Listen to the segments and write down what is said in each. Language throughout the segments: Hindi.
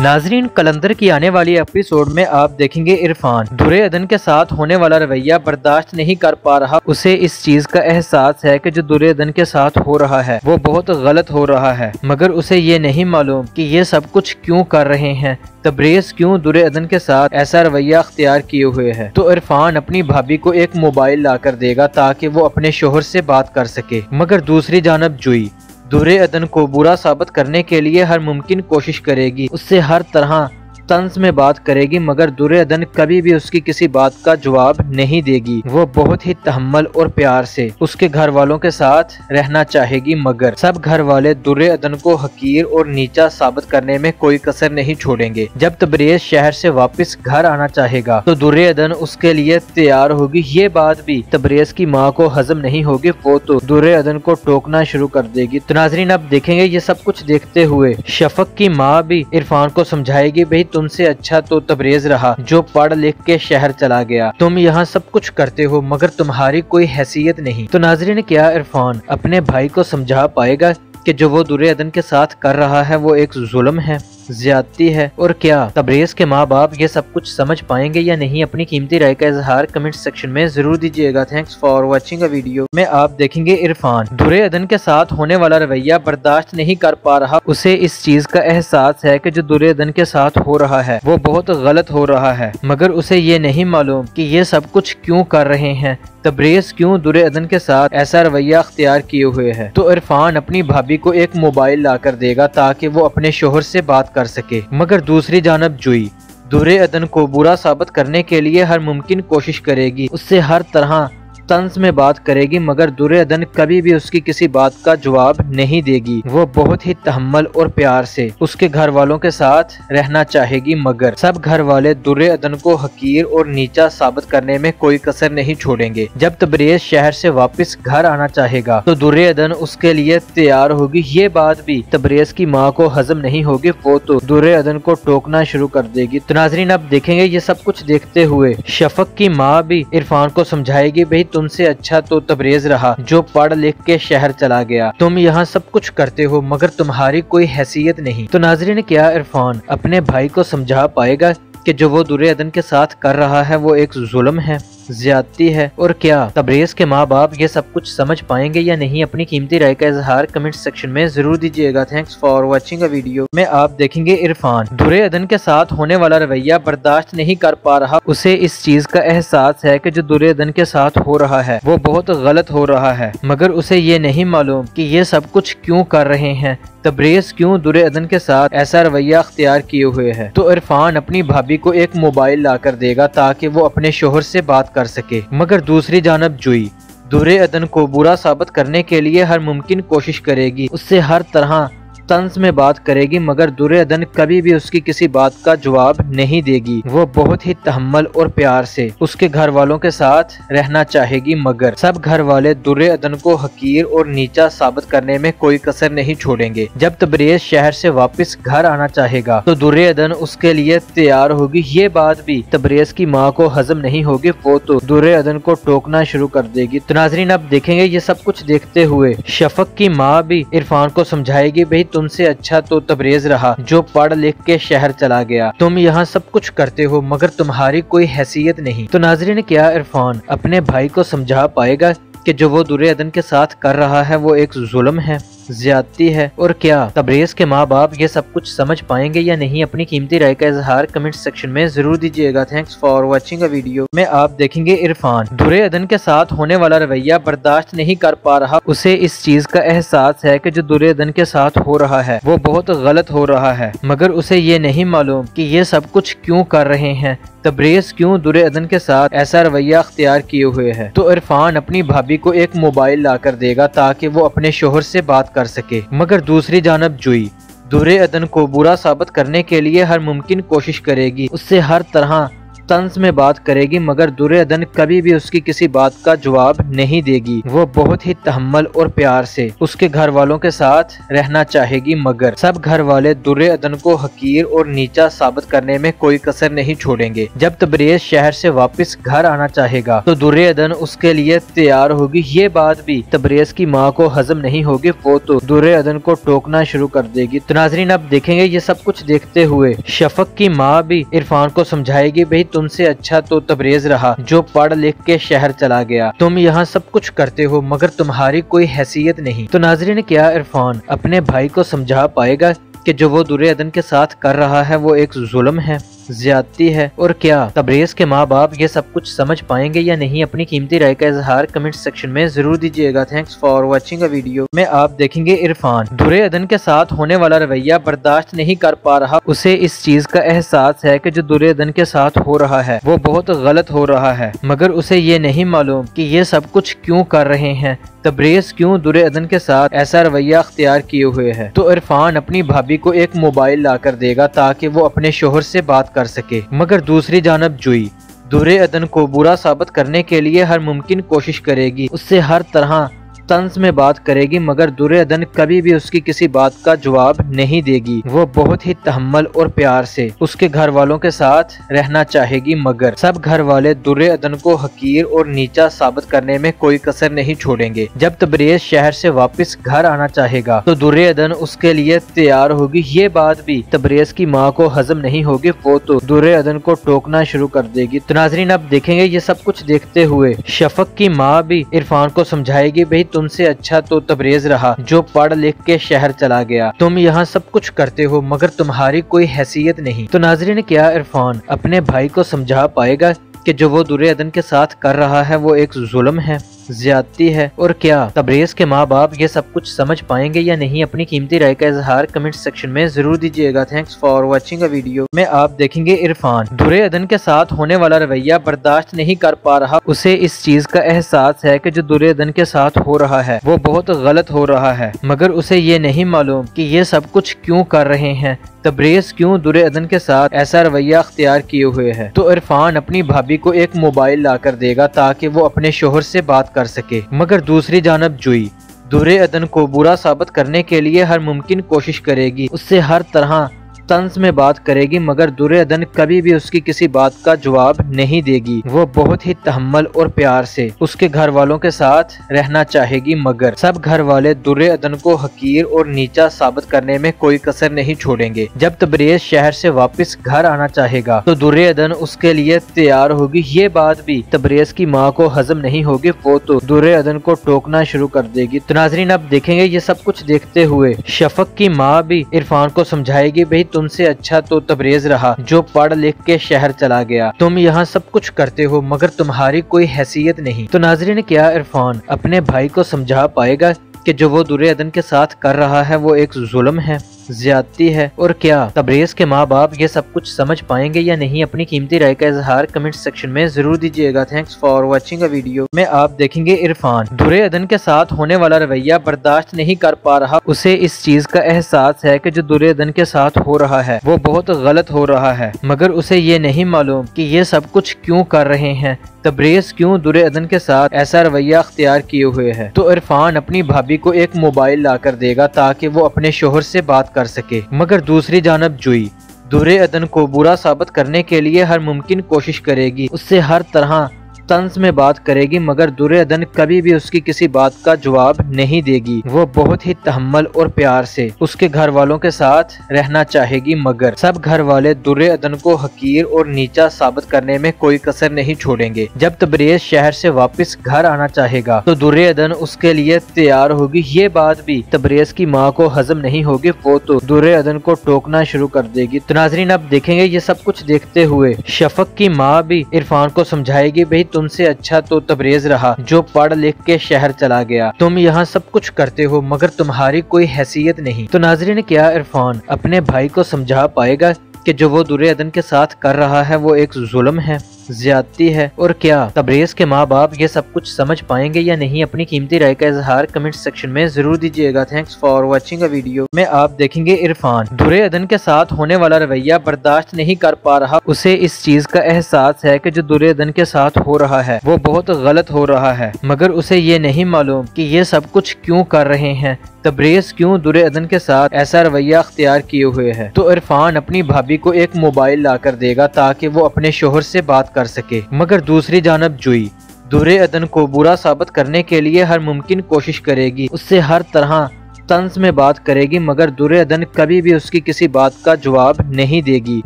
नाजरीन, कलंदर की आने वाली एपिसोड में आप देखेंगे इरफान। दुरे अदन के साथ होने वाला रवैया बर्दाश्त नहीं कर पा रहा। उसे इस चीज़ का एहसास है कि जो दुरे अदन के साथ हो रहा है, वो बहुत गलत हो रहा है। मगर उसे ये नहीं मालूम कि ये सब कुछ क्यों कर रहे हैं। तब्रेज क्यों दुरे अदन के साथ ऐसा रवैया अख्तियार किए हुए है? तो इरफान अपनी भाभी को एक मोबाइल ला कर देगा ताकि वो अपने शोहर से बात कर सके। मगर दूसरी जानब जुई दुरे अदन को बुरा साबित करने के लिए हर मुमकिन कोशिश करेगी। उससे हर तरह तंज में बात करेगी, मगर दुर्योधन कभी भी उसकी किसी बात का जवाब नहीं देगी। वो बहुत ही तहमल और प्यार से उसके घर वालों के साथ रहना चाहेगी, मगर सब घर वाले दुर्योधन को हकीर और नीचा साबित करने में कोई कसर नहीं छोड़ेंगे। जब तबरेज शहर से वापस घर आना चाहेगा तो दुर्योधन उसके लिए तैयार होगी। ये बात भी तबरेज की माँ को हजम नहीं होगी, वो तो दुर्योधन को टोकना शुरू कर देगी। तो नाजरीन अब देखेंगे ये सब कुछ देखते हुए, शफक की माँ भी इरफान को समझाएगी, भाई तुमसे अच्छा तो तबरेज रहा, जो पढ़ लिख के शहर चला गया। तुम यहाँ सब कुछ करते हो, मगर तुम्हारी कोई हैसियत नहीं। तो नाजरी ने क्या इरफान अपने भाई को समझा पाएगा कि जो वो दुर्योधन के साथ कर रहा है, वो एक जुल्म है? ज्यादती है? और क्या? तबरेज के माँ बाप ये सब कुछ समझ पाएँगे या नहीं? अपनी कीमती राय का इजहार कमेंट सेक्शन में ज़रूर दीजिएगा। थैंक्स फॉर वॉचिंग वीडियो में आप देखेंगे इरफान। दुरे अदन के साथ होने वाला रवैया बर्दाश्त नहीं कर पा रहा। उसे इस चीज़ का एहसास है की जो दुरे अदन के साथ हो रहा है, वो बहुत गलत हो रहा है। मगर उसे ये नहीं मालूम की ये सब कुछ क्यूँ कर रहे हैं। तब्रेज क्यों दुरे अदन के साथ ऐसा रवैया अख्तियार किए हुए है? तो इरफान अपनी भाभी को एक मोबाइल ला कर देगा ताकि वो अपने शोहर से बात कर सके। मगर दूसरी जानब जुई। दुरे अदन को बुरा साबित करने के लिए हर मुमकिन कोशिश करेगी। उससे हर तरह तंज में बात करेगी, मगर दुर्योधन कभी भी उसकी किसी बात का जवाब नहीं देगी। वो बहुत ही तहमल और प्यार से उसके घर वालों के साथ रहना चाहेगी, मगर सब घर वाले दुर्योधन को हकीर और नीचा साबित करने में कोई कसर नहीं छोड़ेंगे। जब तबरेज शहर से वापस घर आना चाहेगा तो दुर्योधन उसके लिए तैयार होगी। ये बात भी तबरेज की माँ को हजम नहीं होगी, वो तो दुर्योधन को टोकना शुरू कर देगी। तो नाजरीन अब देखेंगे ये सब कुछ देखते हुए, शफक की माँ भी इरफान को समझाएगी, भाई तुमसे अच्छा तो तबरेज रहा, जो पढ़ लिख के शहर चला गया। तुम यहाँ सब कुछ करते हो, मगर तुम्हारी कोई हैसियत नहीं। तो नाजरी ने क्या इरफान अपने भाई को समझा पाएगा कि जो वो दुर्योधन के साथ कर रहा है, वो एक जुल्म है? ज्यादती है? और क्या? तबरेज के माँ बाप ये सब कुछ समझ पाएँगे या नहीं? अपनी कीमती राय का इजहार कमेंट सेक्शन में ज़रूर दीजिएगा। थैंक्स फॉर वॉचिंग वीडियो में आप देखेंगे इरफान। दुरे अदन के साथ होने वाला रवैया बर्दाश्त नहीं कर पा रहा। उसे इस चीज़ का एहसास है कि जो दुर्योधन के साथ हो रहा है, वो बहुत गलत हो रहा है। मगर उसे ये नहीं मालूम कि ये सब कुछ क्यों कर रहे हैं। तबरेज क्यों दुर्योधन के साथ ऐसा रवैया अख्तियार किए हुए है? तो इरफान अपनी भाभी को एक मोबाइल ला कर देगा ताकि वो अपने शोहर से बात कर सके। मगर दूसरी जानब जुई। दुरे अदन को बुरा साबित करने के लिए हर मुमकिन कोशिश करेगी। उससे हर तरह तंज में बात करेगी, मगर दुर्योधन कभी भी उसकी किसी बात का जवाब नहीं देगी। वो बहुत ही तहमल और प्यार से उसके घर वालों के साथ रहना चाहेगी, मगर सब घर वाले दुर्योधन को हकीर और नीचा साबित करने में कोई कसर नहीं छोड़ेंगे। जब तबरेज शहर से वापस घर आना चाहेगा तो दुर्योधन उसके लिए तैयार होगी। ये बात भी तबरेज की माँ को हजम नहीं होगी, वो तो दुर्योधन को टोकना शुरू कर देगी। तो नाजरीन, अब देखेंगे ये सब कुछ देखते हुए, शफक की माँ भी इरफान को समझाएगी, भाई तुमसे अच्छा तो तबरेज रहा, जो पढ़ लिख के शहर चला गया। तुम यहाँ सब कुछ करते हो, मगर तुम्हारी कोई हैसियत नहीं। तो नाजरी ने क्या इरफान अपने भाई को समझा पाएगा कि जो वो दुर्योधन के साथ कर रहा है, वो एक जुल्म है? ज्यादती है? और क्या? तबरेज के माँ बाप ये सब कुछ समझ पाएँगे या नहीं? अपनी कीमती राय का इजहार कमेंट सेक्शन में ज़रूर दीजिएगा। थैंक्स फॉर वॉचिंग वीडियो में आप देखेंगे इरफान। दुर्योधन के साथ होने वाला रवैया बर्दाश्त नहीं कर पा रहा। उसे इस चीज़ का एहसास है की जो दुर्योधन के साथ हो रहा है, वो बहुत गलत हो रहा है। मगर उसे ये नहीं मालूम की ये सब कुछ क्यूँ कर रहे हैं। तबरेज क्यों दुर्योधन के साथ ऐसा रवैया अख्तियार किए हुए है? तो इरफान अपनी भाभी को एक मोबाइल ला कर देगा ताकि वो अपने शोहर से बात कर सके। मगर दूसरी जानब जुई। दुरे अदन को बुरा साबित करने के लिए हर मुमकिन कोशिश करेगी। उससे हर तरह तंज में बात करेगी, मगर दुर्योधन कभी भी उसकी किसी बात का जवाब नहीं देगी। वो बहुत ही तहमल और प्यार से उसके घर वालों के साथ रहना चाहेगी, मगर सब घर वाले दुर्योधन को हकीर और नीचा साबित करने में कोई कसर नहीं छोड़ेंगे। जब तबरेज शहर से वापस घर आना चाहेगा तो दुर्योधन उसके लिए तैयार होगी। ये बात भी तबरेज की माँ को हजम नहीं होगी, वो तो दुर्योधन को टोकना शुरू कर देगी। तो नाजरीन, अब देखेंगे ये सब कुछ देखते हुए, शफक की माँ भी इरफान को समझाएगी, भाई तुमसे अच्छा तो तबरेज रहा, जो पढ़ लिख के शहर चला गया। तुम यहाँ सब कुछ करते हो, मगर तुम्हारी कोई हैसियत नहीं। तो नाजरी ने क्या इरफान अपने भाई को समझा पाएगा कि जो वो दुर्योधन के साथ कर रहा है, वो एक जुल्म है? ज्यादती है? और क्या? तबरेज के माँ बाप ये सब कुछ समझ पाएँगे या नहीं? अपनी कीमती राय का इजहार कमेंट सेक्शन में ज़रूर दीजिएगा। थैंक्स फॉर वॉचिंग वीडियो में आप देखेंगे इरफान। दुर्योधन के साथ होने वाला रवैया बर्दाश्त नहीं कर पा रहा। उसे इस चीज़ का एहसास है की जो दुर्योधन के साथ हो रहा है, वो बहुत गलत हो रहा है। मगर उसे ये नहीं मालूम की ये सब कुछ क्यूँ कर रहे हैं। तब्रेज क्यों दुर्योधन के साथ ऐसा रवैया अख्तियार किए हुए है? तो इरफान अपनी भाभी को एक मोबाइल ला कर देगा ताकि वो अपने शोहर से बात कर सके। मगर दूसरी जानब जुई। दुरे अदन को बुरा साबित करने के लिए हर मुमकिन कोशिश करेगी। उससे हर तरह तंज में बात करेगी, मगर दुर्योधन कभी भी उसकी किसी बात का जवाब नहीं देगी। वो बहुत ही तहमल और प्यार से उसके घर वालों के साथ रहना चाहेगी, मगर सब घर वाले दुर्योधन को हकीर और नीचा साबित करने में कोई कसर नहीं छोड़ेंगे। जब तबरेज शहर से वापस घर आना चाहेगा तो दुर्योधन उसके लिए तैयार होगी। ये बात भी तबरेज की माँ को हजम नहीं होगी, वो तो दुर्योधन को टोकना शुरू कर देगी। तो नाजरीन, अब देखेंगे ये सब कुछ देखते हुए, शफक की माँ भी इरफान को समझाएगी, भाई तुमसे अच्छा तो तबरेज रहा, जो पढ़ लिख के शहर चला गया। तुम यहाँ सब कुछ करते हो, मगर तुम्हारी कोई हैसियत नहीं। तो नाजरी ने क्या इरफान अपने भाई को समझा पाएगा कि जो वो दुर्योधन के साथ कर रहा है, वो एक जुल्म है? ज्यादती है? और क्या? तबरेज के माँ बाप ये सब कुछ समझ पाएँगे या नहीं? अपनी कीमती राय का इजहार कमेंट सेक्शन में ज़रूर दीजिएगा। थैंक्स फॉर वॉचिंग वीडियो में आप देखेंगे इरफान। दुर्योधन के साथ होने वाला रवैया बर्दाश्त नहीं कर पा रहा। उसे इस चीज़ का एहसास है की जो दुर्योधन के साथ हो रहा है, वो बहुत गलत हो रहा है। मगर उसे ये नहीं मालूम की ये सब कुछ क्यूँ कर रहे हैं। तबरेज क्यों दुर्योधन के साथ ऐसा रवैया अख्तियार किए हुए है? तो इरफान अपनी भाभी को एक मोबाइल ला कर देगा ताकि वो अपने शोहर से बात कर सके। मगर दूसरी जानब जुई। दुरे अदन को बुरा साबित करने के लिए हर मुमकिन कोशिश करेगी। उससे हर तरह तंज में बात करेगी, मगर दुर्योधन कभी भी उसकी किसी बात का जवाब नहीं देगी। वो बहुत ही तहमल और प्यार से उसके घर वालों के साथ रहना चाहेगी, मगर सब घर वाले दुर्योधन को हकीर और नीचा साबित करने में कोई कसर नहीं छोड़ेंगे। जब तबरेज शहर से वापस घर आना चाहेगा तो दुर्योधन उसके लिए तैयार होगी। ये बात भी तबरेज की माँ को हजम नहीं होगी, वो तो दुर्योधन को टोकना शुरू कर देगी। तो नाजरीन अब देखेंगे ये सब कुछ देखते हुए, शफक की माँ भी इरफान को समझाएगी, भाई तुमसे अच्छा तो तबरेज रहा, जो पढ़ लिख के शहर चला गया। तुम यहाँ सब कुछ करते हो, मगर तुम्हारी कोई हैसियत नहीं। तो नाजरी ने क्या इरफान अपने भाई को समझा पाएगा कि जो वो दुर्योधन के साथ कर रहा है, वो एक जुल्म है? ज्यादती है? और क्या? तबरेज के माँ बाप ये सब कुछ समझ पाएँगे या नहीं? अपनी कीमती राय का इजहार कमेंट सेक्शन में ज़रूर दीजिएगा। थैंक्स फॉर वॉचिंग वीडियो में आप देखेंगे इरफान। दुर्योधन के साथ होने वाला रवैया बर्दाश्त नहीं कर पा रहा। उसे इस चीज़ का एहसास है की जो दुर्योधन के साथ हो रहा है, वो बहुत गलत हो रहा है। मगर उसे ये नहीं मालूम की ये सब कुछ क्यूँ कर रहे हैं। तबरेज क्यों दुर्योधन के साथ ऐसा रवैया अख्तियार किए हुए है? तो इरफान अपनी भाभी को एक मोबाइल ला कर देगा ताकि वो अपने शोहर से बात कर सके। मगर दूसरी जानब जुई। दुरे अदन को बुरा साबित करने के लिए हर मुमकिन कोशिश करेगी। उससे हर तरह तंज में बात करेगी, मगर दुर्योधन कभी भी उसकी किसी बात का जवाब नहीं देगी। वो बहुत ही तहमल और प्यार से उसके घर वालों के साथ रहना चाहेगी, मगर सब घर वाले दुर्योधन को हकीर और नीचा साबित करने में कोई कसर नहीं छोड़ेंगे। जब तबरेज शहर से वापस घर आना चाहेगा तो दुर्योधन उसके लिए तैयार होगी। ये बात भी तबरेज की माँ को हजम नहीं होगी, वो तो दुर्योधन को टोकना शुरू कर देगी। तो नाजरीन, अब देखेंगे ये सब कुछ देखते हुए, शफक की माँ भी इरफान को समझाएगी, भाई तुमसे अच्छा तो तबरेज रहा, जो पढ़ लिख के शहर चला गया। तुम यहाँ सब कुछ करते हो, मगर तुम्हारी कोई हैसियत नहीं। तो नाजरी ने क्या इरफान अपने भाई को समझा पाएगा कि जो वो दुर्योधन के साथ कर रहा है, वो एक जुल्म है? ज्यादती है? और क्या? तबरेज के माँ बाप ये सब कुछ समझ पाएँगे या नहीं? अपनी कीमती राय का इजहार कमेंट सेक्शन में ज़रूर दीजिएगा। थैंक्स फॉर वॉचिंग वीडियो में आप देखेंगे इरफान। दुरे अदन के साथ होने वाला रवैया बर्दाश्त नहीं कर पा रहा। उसे इस चीज़ का एहसास है की जो दुरे अदन के साथ हो रहा है, वो बहुत गलत हो रहा है। मगर उसे ये नहीं मालूम की ये सब कुछ क्यूँ कर रहे हैं। तब्रेज क्यों दुरे अदन के साथ ऐसा रवैया अख्तियार किए हुए है? तो इरफान अपनी भाभी को एक मोबाइल ला कर देगा ताकि वो अपने शोहर से बात कर सके। मगर दूसरी जानब जुई। दुरे अदन को बुरा साबित करने के लिए हर मुमकिन कोशिश करेगी। उससे हर तरह तंज में बात करेगी, मगर दुर्योधन कभी भी उसकी किसी बात का जवाब नहीं देगी।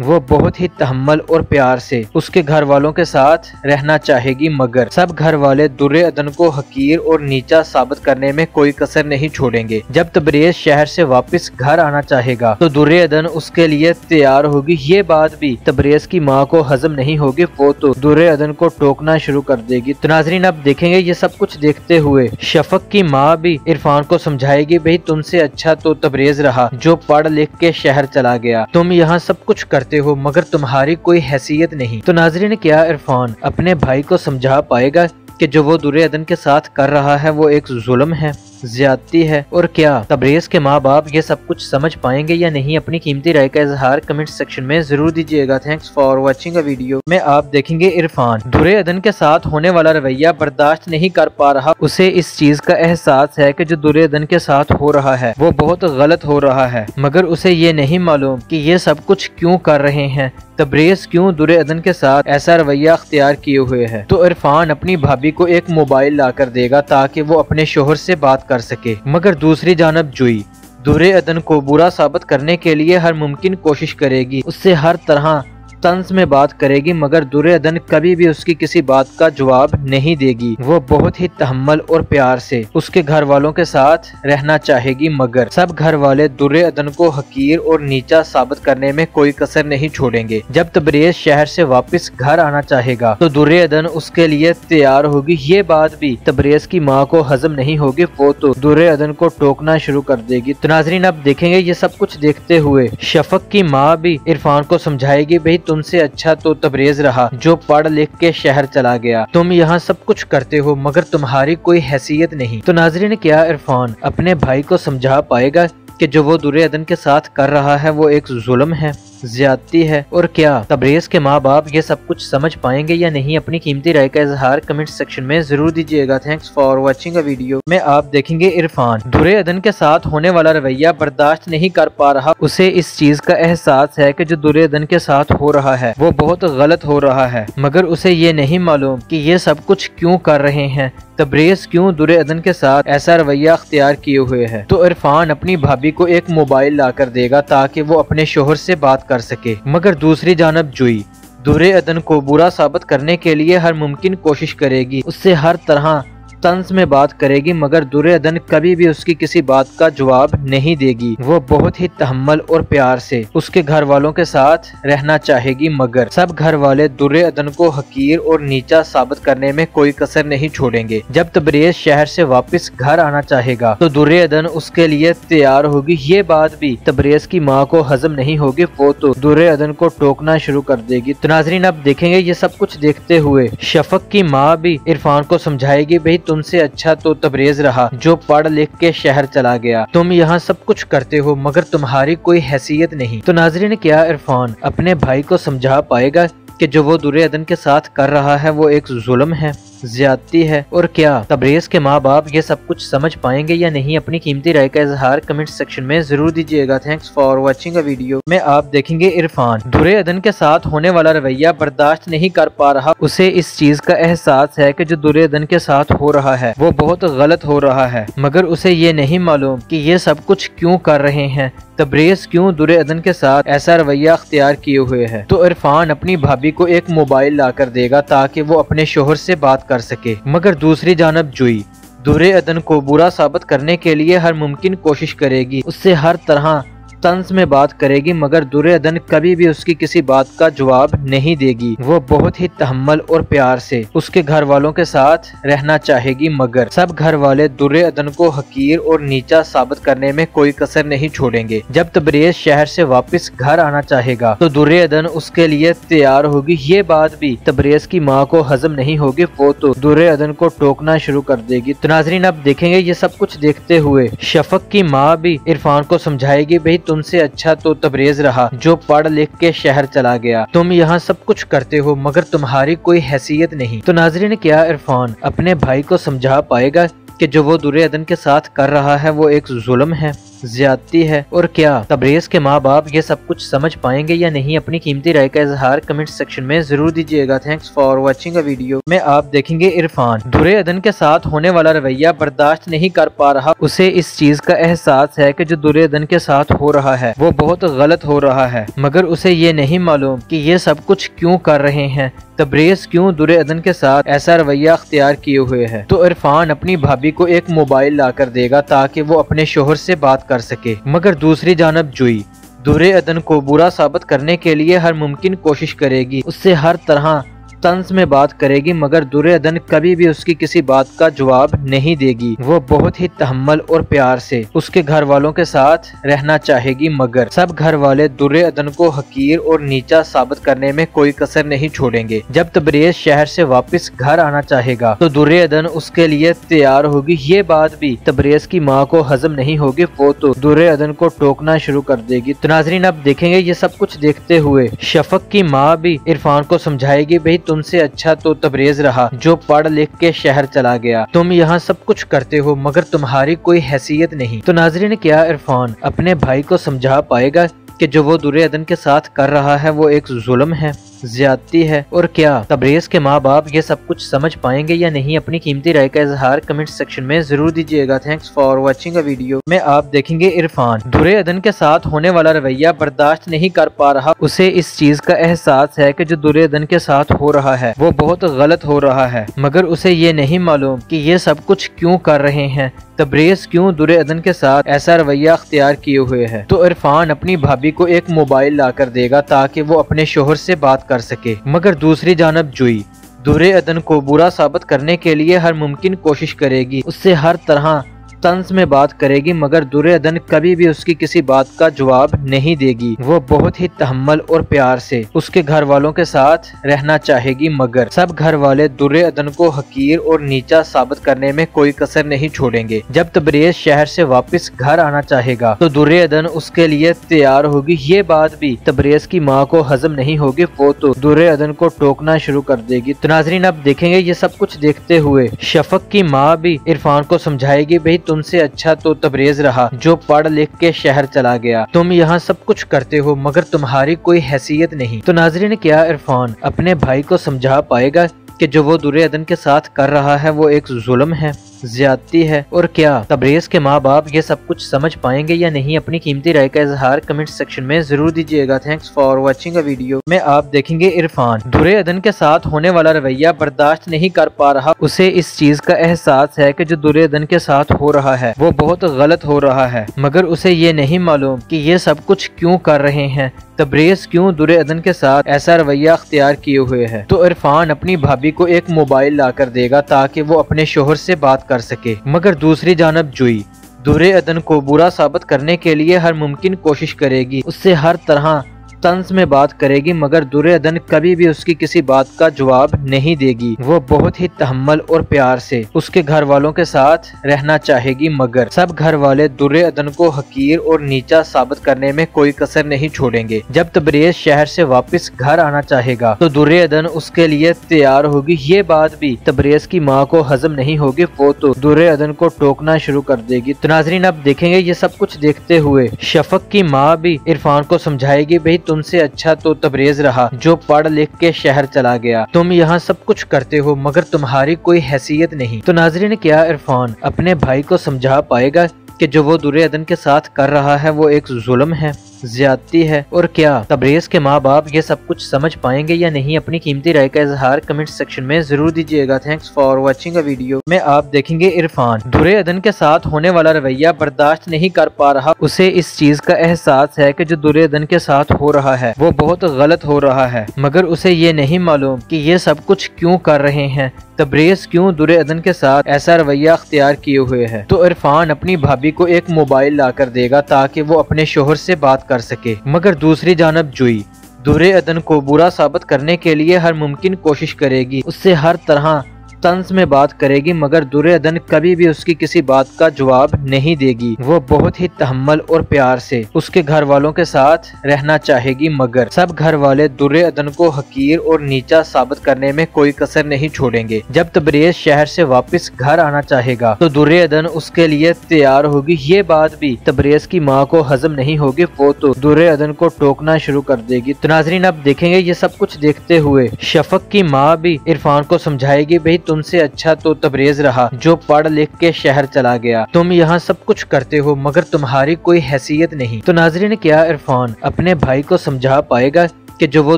वो बहुत ही तहमल और प्यार से उसके घर वालों के साथ रहना चाहेगी, मगर सब घर वाले दुर्योधन को हकीर और नीचा साबित करने में कोई कसर नहीं छोड़ेंगे। जब तबरेज शहर से वापस घर आना चाहेगा तो दुर्योधन उसके लिए तैयार होगी। ये बात भी तबरेज की माँ को हजम नहीं होगी, वो तो दुर्योधन को टोकना शुरू कर देगी। तो नाजरीन अब देखेंगे ये सब कुछ देखते हुए, शफक की माँ भी इरफान को समझाएगी, भाई तुमसे अच्छा तो तबरेज रहा, जो पढ़ लिख के शहर चला गया। तुम यहाँ सब कुछ करते हो, मगर तुम्हारी कोई हैसियत नहीं। तो नाजरी ने क्या इरफान अपने भाई को समझा पाएगा कि जो वो दुर्योधन के साथ कर रहा है, वो एक जुल्म है? ज्यादती है? और क्या? तबरेज के माँ बाप ये सब कुछ समझ पाएँगे या नहीं? अपनी कीमती राय का इजहार कमेंट सेक्शन में ज़रूर दीजिएगा। थैंक्स फॉर वॉचिंग वीडियो में आप देखेंगे इरफान। दुरे अदन के साथ होने वाला रवैया बर्दाश्त नहीं कर पा रहा। उसे इस चीज़ का एहसास है कि जो दुरे अदन के साथ हो रहा है, वो बहुत गलत हो रहा है। मगर उसे ये नहीं मालूम कि ये सब कुछ क्यों कर रहे हैं। तबरेज क्यों दुरे अदन के साथ ऐसा रवैया अख्तियार किए हुए है? तो इरफान अपनी भाभी को एक मोबाइल ला कर देगा ताकि वो अपने शोहर से बात कर सके। मगर दूसरी जानब जुई। दुरे अदन को बुरा साबित करने के लिए हर मुमकिन कोशिश करेगी। उससे हर तरह तंज में बात करेगी, मगर दुर्योधन कभी भी उसकी किसी बात का जवाब नहीं देगी। वो बहुत ही तहमल और प्यार से उसके घर वालों के साथ रहना चाहेगी, मगर सब घर वाले दुर्योधन को हकीर और नीचा साबित करने में कोई कसर नहीं छोड़ेंगे। जब तबरेज शहर से वापस घर आना चाहेगा तो दुर्योधन उसके लिए तैयार होगी। ये बात भी तबरेज की माँ को हजम नहीं होगी, वो तो दुर्योधन को टोकना शुरू कर देगी। तो नाजरीन, अब देखेंगे ये सब कुछ देखते हुए, शफक की माँ भी इरफान को समझाएगी, भाई तुमसे अच्छा तो तबरेज रहा, जो पढ़ लिख के शहर चला गया। तुम यहाँ सब कुछ करते हो, मगर तुम्हारी कोई हैसियत नहीं। तो नाजरी ने क्या इरफान अपने भाई को समझा पाएगा कि जो वो दुर्योधन के साथ कर रहा है, वो एक जुल्म है? ज्यादती है? और क्या? तबरेज के माँ बाप ये सब कुछ समझ पाएँगे या नहीं? अपनी कीमती राय का इजहार कमेंट सेक्शन में ज़रूर दीजिएगा। थैंक्स फॉर वॉचिंग वीडियो में आप देखेंगे इरफान। दुरे अदन के साथ होने वाला रवैया बर्दाश्त नहीं कर पा रहा। उसे इस चीज़ का एहसास है कि जो दुरे अदन के साथ हो रहा है, वो बहुत गलत हो रहा है। मगर उसे ये नहीं मालूम कि ये सब कुछ क्यों कर रहे हैं। तबरेज क्यों दुरे अदन के साथ ऐसा रवैया अख्तियार किए हुए है? तो इरफान अपनी भाभी को एक मोबाइल ला कर देगा ताकि वो अपने शोहर से बात कर सके। मगर दूसरी जानब जुई। दुरे अदन को बुरा साबित करने के लिए हर मुमकिन कोशिश करेगी। उससे हर तरह तंज में बात करेगी, मगर दुर्योधन कभी भी उसकी किसी बात का जवाब नहीं देगी। वो बहुत ही तहमल और प्यार से उसके घर वालों के साथ रहना चाहेगी, मगर सब घर वाले दुर्योधन को हकीर और नीचा साबित करने में कोई कसर नहीं छोड़ेंगे। जब तबरेज शहर से वापस घर आना चाहेगा तो दुर्योधन उसके लिए तैयार होगी। ये बात भी तबरेज की माँ को हजम नहीं होगी, वो तो दुर्योधन को टोकना शुरू कर देगी। तो नाजरीन अब देखेंगे ये सब कुछ देखते हुए, शफक की माँ भी इरफान को समझाएगी, भाई तुमसे अच्छा तो तबरेज रहा, जो पढ़ लिख के शहर चला गया। तुम यहाँ सब कुछ करते हो, मगर तुम्हारी कोई हैसियत नहीं। तो नाजरी ने क्या इरफान अपने भाई को समझा पाएगा कि जो वो दुर्योधन के साथ कर रहा है, वो एक जुल्म है? ज्यादती है? और क्या? तबरेज के माँ बाप ये सब कुछ समझ पाएँगे या नहीं? अपनी कीमती राय का इजहार कमेंट सेक्शन में ज़रूर दीजिएगा। थैंक्स फॉर वॉचिंग वीडियो में आप देखेंगे इरफान। दुरे अदन के साथ होने वाला रवैया बर्दाश्त नहीं कर पा रहा। उसे इस चीज़ का एहसास है कि जो दुर्योधन के साथ हो रहा है, वो बहुत गलत हो रहा है। मगर उसे ये नहीं मालूम कि ये सब कुछ क्यों कर रहे हैं। तबरेज क्यों दुर्योधन के साथ ऐसा रवैया अख्तियार किए हुए है? तो इरफान अपनी भाभी को एक मोबाइल ला कर देगा ताकि वो अपने शोहर से बात कर सके। मगर दूसरी जानब जुई। दुरे अदन को बुरा साबित करने के लिए हर मुमकिन कोशिश करेगी। उससे हर तरह तंज में बात करेगी, मगर दुर्योधन कभी भी उसकी किसी बात का जवाब नहीं देगी। वो बहुत ही तहमल और प्यार से उसके घर वालों के साथ रहना चाहेगी, मगर सब घर वाले दुर्योधन को हकीर और नीचा साबित करने में कोई कसर नहीं छोड़ेंगे। जब तबरेज शहर से वापस घर आना चाहेगा तो दुर्योधन उसके लिए तैयार होगी। ये बात भी तबरेज की माँ को हजम नहीं होगी, वो तो दुर्योधन को टोकना शुरू कर देगी। तो नाजरीन अब देखेंगे ये सब कुछ देखते हुए, शफक की माँ भी इरफान को समझाएगी, भाई तुमसे अच्छा तो तबरेज रहा, जो पढ़ लिख के शहर चला गया। तुम यहाँ सब कुछ करते हो, मगर तुम्हारी कोई हैसियत नहीं। तो नाजरी ने क्या इरफान अपने भाई को समझा पाएगा कि जो वो दुर्योधन के साथ कर रहा है, वो एक जुल्म है? ज्यादती है? और क्या? तबरेज के माँ बाप ये सब कुछ समझ पाएँगे या नहीं? अपनी कीमती राय का इजहार कमेंट सेक्शन में ज़रूर दीजिएगा। थैंक्स फॉर वॉचिंग वीडियो में आप देखेंगे इरफान। दुर्योधन के साथ होने वाला रवैया बर्दाश्त नहीं कर पा रहा। उसे इस चीज़ का एहसास है कि जो दुर्योधन के साथ हो रहा है, वो बहुत गलत हो रहा है। मगर उसे ये नहीं मालूम कि ये सब कुछ क्यों कर रहे हैं। तब्रेज क्यों दुर्योधन के साथ ऐसा रवैया अख्तियार किए हुए है? तो इरफान अपनी भाभी को एक मोबाइल ला कर देगा ताकि वो अपने शोहर से बात कर सके। मगर दूसरी जानब जुई। दुरे अदन को बुरा साबित करने के लिए हर मुमकिन कोशिश करेगी। उससे हर तरह तंज में बात करेगी, मगर दुर्योधन कभी भी उसकी किसी बात का जवाब नहीं देगी। वो बहुत ही तहमल और प्यार से उसके घर वालों के साथ रहना चाहेगी, मगर सब घर वाले दुर्योधन को हकीर और नीचा साबित करने में कोई कसर नहीं छोड़ेंगे। जब तबरेज शहर से वापस घर आना चाहेगा तो दुर्योधन उसके लिए तैयार होगी। ये बात भी तबरेज की माँ को हजम नहीं होगी, वो तो दुर्योधन को टोकना शुरू कर देगी। तो नाजरीन, अब देखेंगे ये सब कुछ देखते हुए, शफक की माँ भी इरफान को समझाएगी, भाई तुमसे अच्छा तो तबरेज रहा, जो पढ़ लिख के शहर चला गया। तुम यहाँ सब कुछ करते हो, मगर तुम्हारी कोई हैसियत नहीं। तो नाजरी ने क्या इरफान अपने भाई को समझा पाएगा कि जो वो दुर्योधन के साथ कर रहा है, वो एक जुल्म है? ज्यादती है? और क्या? तबरेज के माँ बाप ये सब कुछ समझ पाएँगे या नहीं? अपनी कीमती राय का इजहार कमेंट सेक्शन में ज़रूर दीजिएगा। थैंक्स फॉर वॉचिंग वीडियो में आप देखेंगे इरफान। दुर्योधन के साथ होने वाला रवैया बर्दाश्त नहीं कर पा रहा। उसे इस चीज़ का एहसास है कि जो दुर्योधन के साथ हो रहा है, वो बहुत गलत हो रहा है। मगर उसे ये नहीं मालूम कि ये सब कुछ क्यों कर रहे हैं। तबरेज क्यों दुर्योधन के साथ ऐसा रवैया अख्तियार किए हुए है? तो इरफान अपनी भाभी को एक मोबाइल ला कर देगा ताकि वो अपने शोहर से बात कर सके। मगर दूसरी जानब जुई। दुरे अदन को बुरा साबित करने के लिए हर मुमकिन कोशिश करेगी। उससे हर तरह तंज में बात करेगी, मगर दुर्योधन कभी भी उसकी किसी बात का जवाब नहीं देगी। वो बहुत ही तहमल और प्यार से उसके घर वालों के साथ रहना चाहेगी, मगर सब घर वाले दुर्योधन को हकीर और नीचा साबित करने में कोई कसर नहीं छोड़ेंगे। जब तबरेज शहर से वापस घर आना चाहेगा तो दुर्योधन उसके लिए तैयार होगी। ये बात भी तबरेज की माँ को हजम नहीं होगी, वो तो दुर्योधन को टोकना शुरू कर देगी। तो नाजरीन, अब देखेंगे ये सब कुछ देखते हुए, शफक की माँ भी इरफान को समझाएगी, भाई तुमसे अच्छा तो तबरेज रहा, जो पढ़ लिख के शहर चला गया। तुम यहाँ सब कुछ करते हो, मगर तुम्हारी कोई हैसियत नहीं। तो नाजरी ने क्या इरफान अपने भाई को समझा पाएगा कि जो वो दुर्योधन के साथ कर रहा है, वो एक जुल्म है? ज्यादती है? और क्या? तबरेज के माँ बाप ये सब कुछ समझ पाएँगे या नहीं? अपनी कीमती राय का इजहार कमेंट सेक्शन में ज़रूर दीजिएगा। थैंक्स फॉर वॉचिंग वीडियो में आप देखेंगे इरफान। दुर्योधन के साथ होने वाला रवैया बर्दाश्त नहीं कर पा रहा। उसे इस चीज़ का एहसास है की जो दुर्योधन के साथ हो रहा है, वो बहुत गलत हो रहा है। मगर उसे ये नहीं मालूम की ये सब कुछ क्यूँ कर रहे हैं। तबरेज क्यों दुर्योधन के साथ ऐसा रवैया अख्तियार किए हुए है? तो इरफान अपनी भाभी को एक मोबाइल ला कर देगा ताकि वो अपने शोहर से बात कर सके। मगर दूसरी जानब जुई। दुरे अदन को बुरा साबित करने के लिए हर मुमकिन कोशिश करेगी। उससे हर तरह तंज में बात करेगी, मगर दुर्योधन कभी भी उसकी किसी बात का जवाब नहीं देगी। वो बहुत ही तहमल और प्यार से उसके घर वालों के साथ रहना चाहेगी, मगर सब घर वाले दुर्योधन को हकीर और नीचा साबित करने में कोई कसर नहीं छोड़ेंगे। जब तबरेज शहर से वापस घर आना चाहेगा तो दुर्योधन उसके लिए तैयार होगी। ये बात भी तबरेज की माँ को हजम नहीं होगी, वो तो दुर्योधन को टोकना शुरू कर देगी। तो नाजरीन अब देखेंगे ये सब कुछ देखते हुए, शफक की माँ भी इरफान को समझाएगी, भाई तुमसे अच्छा तो तबरेज रहा, जो पढ़ लिख के शहर चला गया। तुम यहाँ सब कुछ करते हो, मगर तुम्हारी कोई हैसियत नहीं। तो नाजरी ने क्या इरफान अपने भाई को समझा पाएगा कि जो वो दुर्योधन के साथ कर रहा है, वो एक जुल्म है? ज्यादती है? और क्या? तबरेज के माँ बाप ये सब कुछ समझ पाएँगे या नहीं? अपनी कीमती राय का इजहार कमेंट सेक्शन में ज़रूर दीजिएगा। थैंक्स फॉर वॉचिंग वीडियो में आप देखेंगे इरफान। दुरे अदन के साथ होने वाला रवैया बर्दाश्त नहीं कर पा रहा। उसे इस चीज़ का एहसास है की जो दुरे अदन के साथ हो रहा है, वो बहुत गलत हो रहा है। मगर उसे ये नहीं मालूम की ये सब कुछ क्यूँ कर रहे हैं। तब्रेज क्यों दुरे अदन के साथ ऐसा रवैया अख्तियार किए हुए है? तो इरफान अपनी भाभी को एक मोबाइल ला कर देगा ताकि वो अपने शोहर से बात कर सके। मगर दूसरी जानब जुई। दुरे अदन को बुरा साबित करने के लिए हर मुमकिन कोशिश करेगी। उससे हर तरह तंज में बात करेगी, मगर दुर्योधन कभी भी उसकी किसी बात का जवाब नहीं देगी। वो बहुत ही तहमल और प्यार से उसके घर वालों के साथ रहना चाहेगी, मगर सब घर वाले दुर्योधन को हकीर और नीचा साबित करने में कोई कसर नहीं छोड़ेंगे। जब तबरेज शहर से वापस घर आना चाहेगा तो दुर्योधन उसके लिए तैयार होगी। ये बात भी तबरेज की माँ को हजम नहीं होगी, वो तो दुर्योधन को टोकना शुरू कर देगी। तो नाजरीन, अब देखेंगे ये सब कुछ देखते हुए, शफक की माँ भी इरफान को समझाएगी, भाई तुमसे अच्छा तो तबरेज रहा, जो पढ़ लिख के शहर चला गया। तुम यहाँ सब कुछ करते हो, मगर तुम्हारी कोई हैसियत नहीं। तो नाजरी ने क्या इरफान अपने भाई को समझा पाएगा कि जो वो